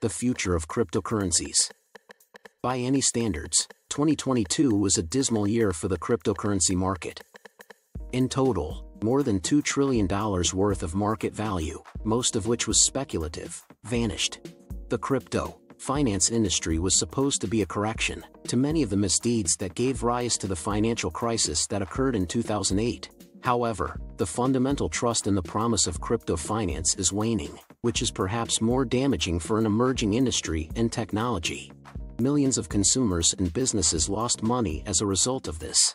the future of cryptocurrencies. By any standards, 2022 was a dismal year for the cryptocurrency market. In total, more than $2 trillion worth of market value, most of which was speculative, vanished. The crypto finance industry was supposed to be a correction to many of the misdeeds that gave rise to the financial crisis that occurred in 2008. However, the fundamental trust in the promise of crypto finance is waning, which is perhaps more damaging for an emerging industry and technology. Millions of consumers and businesses lost money as a result of this.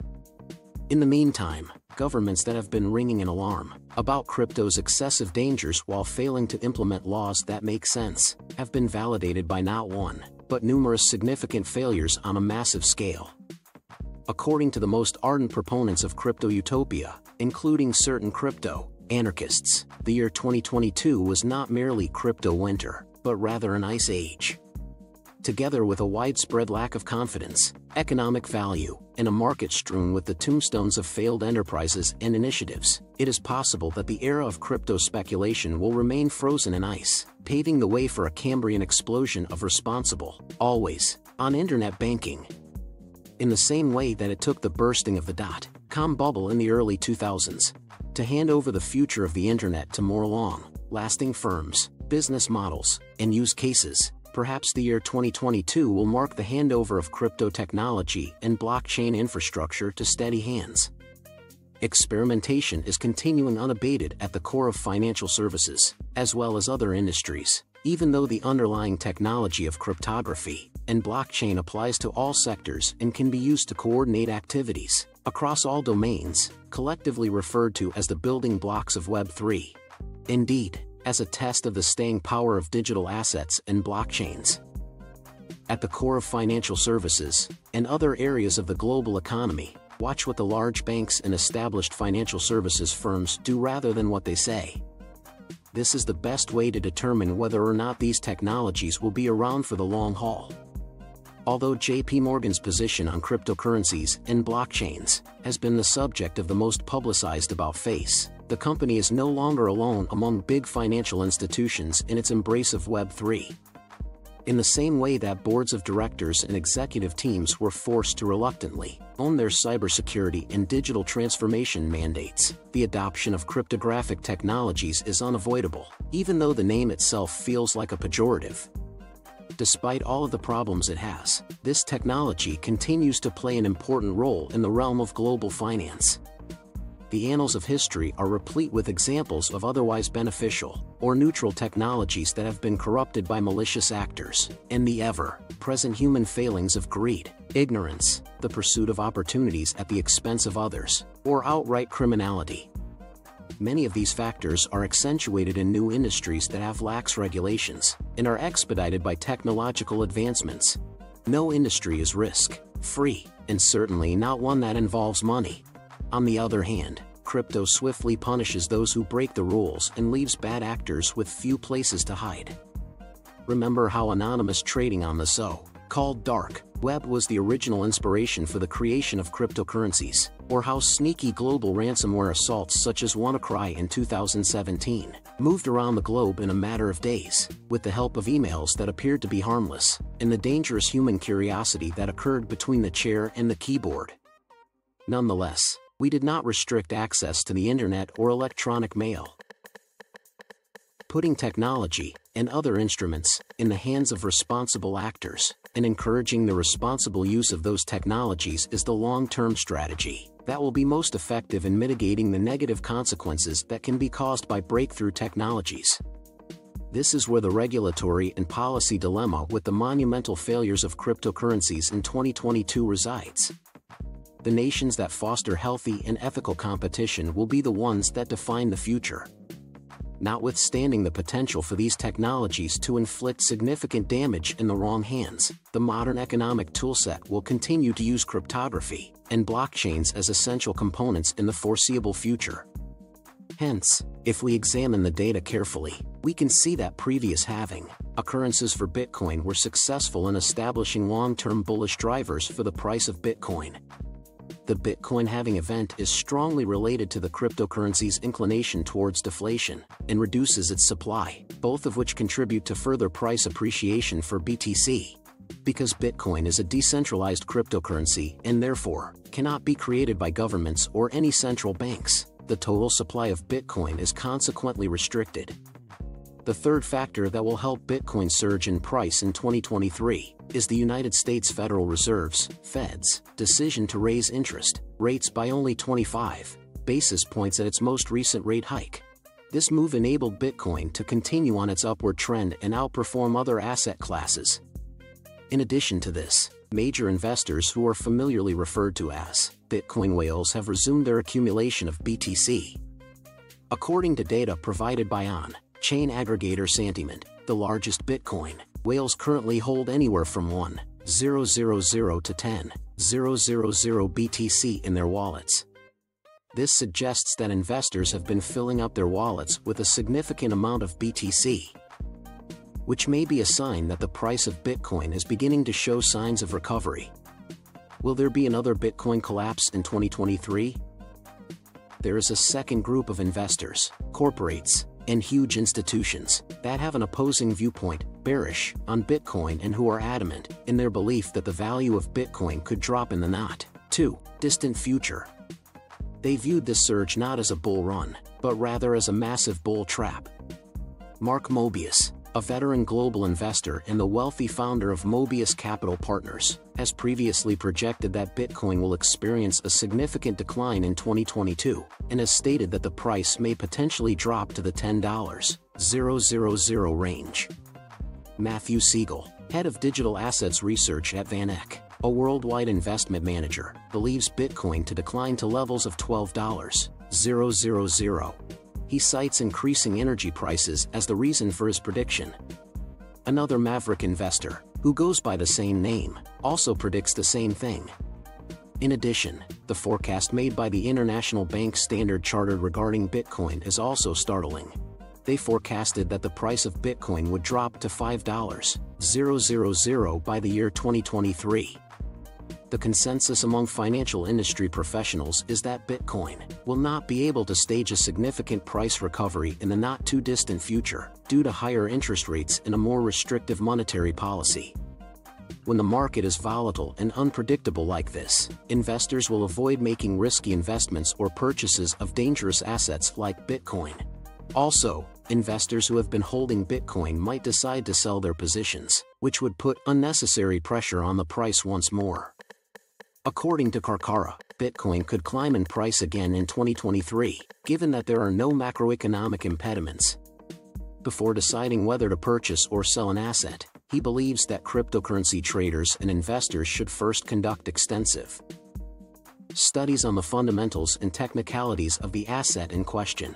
In the meantime, governments that have been ringing an alarm about crypto's excessive dangers while failing to implement laws that make sense have been validated by not one, but numerous significant failures on a massive scale. According to the most ardent proponents of crypto utopia, including certain crypto anarchists, the year 2022 was not merely crypto winter, but rather an ice age together with a widespread lack of confidence, economic value, and a market strewn with the tombstones of failed enterprises and initiatives, it is possible that the era of crypto speculation will remain frozen in ice, paving the way for a Cambrian explosion of responsible, always, on internet banking. In the same way that it took the bursting of the dot-com bubble in the early 2000s to hand over the future of the internet to more long-lasting firms, business models, and use cases, perhaps the year 2022 will mark the handover of crypto technology and blockchain infrastructure to steady hands. Experimentation is continuing unabated at the core of financial services, as well as other industries, even though the underlying technology of cryptography and blockchain applies to all sectors and can be used to coordinate activities across all domains, collectively referred to as the building blocks of Web3. Indeed, as a test of the staying power of digital assets and blockchains. At the core of financial services and other areas of the global economy, watch what the large banks and established financial services firms do rather than what they say. This is the best way to determine whether or not these technologies will be around for the long haul. Although JP Morgan's position on cryptocurrencies and blockchains has been the subject of the most publicized about face, the company is no longer alone among big financial institutions in its embrace of Web3. In the same way that boards of directors and executive teams were forced to reluctantly own their cybersecurity and digital transformation mandates, the adoption of cryptographic technologies is unavoidable, even though the name itself feels like a pejorative. Despite all of the problems it has, this technology continues to play an important role in the realm of global finance the annals of history are replete with examples of otherwise beneficial or neutral technologies that have been corrupted by malicious actors, and the ever-present human failings of greed, ignorance, the pursuit of opportunities at the expense of others, or outright criminality. Many of these factors are accentuated in new industries that have lax regulations and are expedited by technological advancements. No industry is risk-free, and certainly not one that involves money. On the other hand, crypto swiftly punishes those who break the rules and leaves bad actors with few places to hide. Remember how anonymous trading on the so called dark web was the original inspiration for the creation of cryptocurrencies, or how sneaky global ransomware assaults such as WannaCry in 2017 moved around the globe in a matter of days, with the help of emails that appeared to be harmless, and the dangerous human curiosity that occurred between the chair and the keyboard. Nonetheless, we did not restrict access to the internet or electronic mail. Putting technology and other instruments in the hands of responsible actors and encouraging the responsible use of those technologies is the long-term strategy that will be most effective in mitigating the negative consequences that can be caused by breakthrough technologies. This is where the regulatory and policy dilemma with the monumental failures of cryptocurrencies in 2022 resides the nations that foster healthy and ethical competition will be the ones that define the future. Notwithstanding the potential for these technologies to inflict significant damage in the wrong hands, the modern economic toolset will continue to use cryptography and blockchains as essential components in the foreseeable future. Hence, if we examine the data carefully, we can see that previous halving occurrences for Bitcoin were successful in establishing long-term bullish drivers for the price of Bitcoin, The Bitcoin halving event is strongly related to the cryptocurrency's inclination towards deflation and reduces its supply, both of which contribute to further price appreciation for BTC. Because Bitcoin is a decentralized cryptocurrency and therefore cannot be created by governments or any central banks, the total supply of Bitcoin is consequently restricted. The third factor that will help Bitcoin surge in price in 2023 is the United States Federal Reserve's Fed's decision to raise interest rates by only 25 basis points at its most recent rate hike. This move enabled Bitcoin to continue on its upward trend and outperform other asset classes. In addition to this, major investors who are familiarly referred to as Bitcoin whales have resumed their accumulation of BTC. According to data provided by on chain aggregator Santiment, the largest Bitcoin whales currently hold anywhere from 1, 000 to 10, 000 BTC in their wallets. This suggests that investors have been filling up their wallets with a significant amount of BTC, which may be a sign that the price of Bitcoin is beginning to show signs of recovery. Will there be another Bitcoin collapse in 2023? There is a second group of investors, corporates, and huge institutions that have an opposing viewpoint, bearish, on Bitcoin and who are adamant in their belief that the value of Bitcoin could drop in the not too distant future. They viewed this surge not as a bull run, but rather as a massive bull trap. Mark Mobius, a veteran global investor and the wealthy founder of Mobius Capital Partners, has previously projected that Bitcoin will experience a significant decline in 2022, and has stated that the price may potentially drop to the $10,000 range. Matthew Sigel, head of digital assets research at VanEck, a worldwide investment manager, believes Bitcoin to decline to levels of $12,000 he cites increasing energy prices as the reason for his prediction. Another maverick investor, who goes by the same name, also predicts the same thing. In addition, the forecast made by the International Bank Standard Chartered regarding Bitcoin is also startling. They forecasted that the price of Bitcoin would drop to $5,000 by the year 2023 the consensus among financial industry professionals is that Bitcoin will not be able to stage a significant price recovery in the not too distant future due to higher interest rates and a more restrictive monetary policy. When the market is volatile and unpredictable like this, investors will avoid making risky investments or purchases of dangerous assets like Bitcoin. Also, investors who have been holding Bitcoin might decide to sell their positions, which would put unnecessary pressure on the price once more. According to Karkara, Bitcoin could climb in price again in 2023, given that there are no macroeconomic impediments. Before deciding whether to purchase or sell an asset, he believes that cryptocurrency traders and investors should first conduct extensive studies on the fundamentals and technicalities of the asset in question.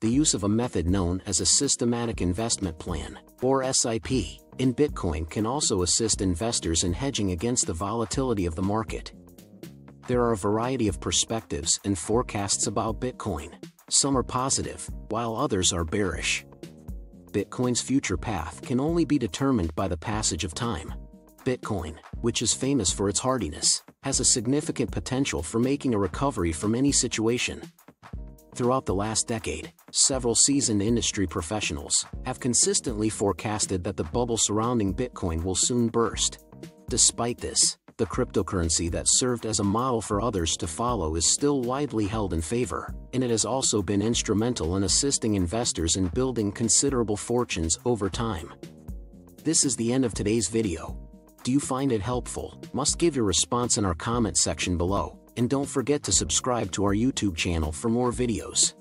The use of a method known as a systematic investment plan, or SIP, in Bitcoin can also assist investors in hedging against the volatility of the market. There are a variety of perspectives and forecasts about Bitcoin. Some are positive, while others are bearish. Bitcoin's future path can only be determined by the passage of time. Bitcoin, which is famous for its hardiness, has a significant potential for making a recovery from any situation. Throughout the last decade, several seasoned industry professionals have consistently forecasted that the bubble surrounding Bitcoin will soon burst. Despite this, the cryptocurrency that served as a model for others to follow is still widely held in favor, and it has also been instrumental in assisting investors in building considerable fortunes over time. This is the end of today's video. Do you find it helpful? Must give your response in our comment section below, and don't forget to subscribe to our YouTube channel for more videos.